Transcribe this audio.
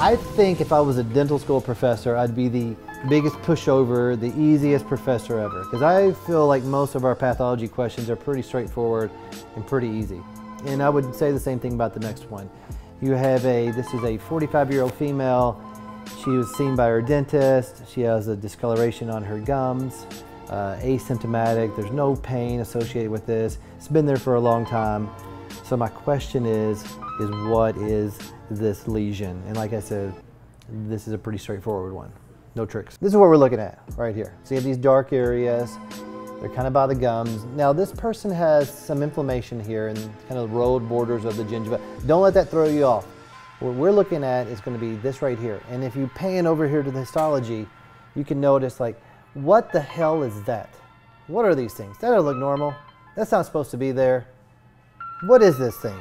I think if I was a dental school professor, I'd be the biggest pushover, the easiest professor ever. Because I feel like most of our pathology questions are pretty straightforward and pretty easy. And I would say the same thing about the next one. You have a, this is a 45 year old female. She was seen by her dentist. She has a discoloration on her gums, uh, asymptomatic. There's no pain associated with this. It's been there for a long time. So my question is, is what is this lesion? And like I said, this is a pretty straightforward one. No tricks. This is what we're looking at right here. So you have these dark areas. They're kind of by the gums. Now this person has some inflammation here and kind of the rolled borders of the gingiva. Don't let that throw you off. What we're looking at is going to be this right here. And if you pan over here to the histology, you can notice like, what the hell is that? What are these things? That doesn't look normal. That's not supposed to be there. What is this thing?